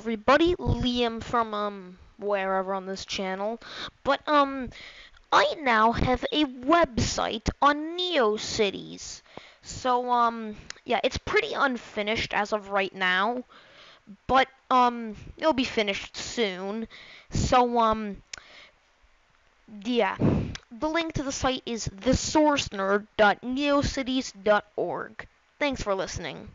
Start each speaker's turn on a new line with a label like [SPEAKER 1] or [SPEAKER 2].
[SPEAKER 1] everybody, Liam from um wherever on this channel. But um I now have a website on NeoCities. So um yeah, it's pretty unfinished as of right now, but um it'll be finished soon. So um yeah. The link to the site is thesourcenerd.neocities.org. Thanks for listening.